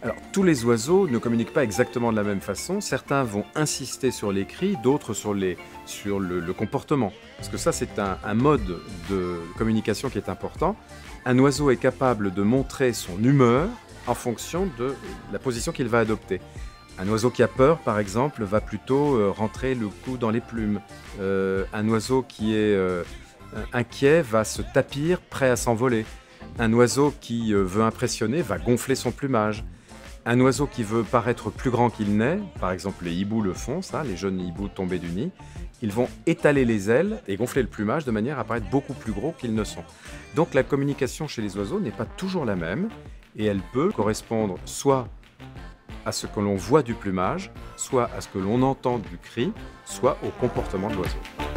Alors, tous les oiseaux ne communiquent pas exactement de la même façon. Certains vont insister sur les cris, d'autres sur, le, comportement. Parce que ça, c'est un, mode de communication qui est important. Un oiseau est capable de montrer son humeur en fonction de la position qu'il va adopter. Un oiseau qui a peur, par exemple, va plutôt euh, rentrer le cou dans les plumes. Euh, un oiseau qui est euh, inquiet va se tapir, prêt à s'envoler. Un oiseau qui veut impressionner va gonfler son plumage. Un oiseau qui veut paraître plus grand qu'il n'est, par exemple les hiboux le font, ça, les jeunes hiboux tombés du nid, ils vont étaler les ailes et gonfler le plumage de manière à paraître beaucoup plus gros qu'ils ne sont. Donc la communication chez les oiseaux n'est pas toujours la même et elle peut correspondre soit à ce que l'on voit du plumage, soit à ce que l'on entend du cri, soit au comportement de l'oiseau.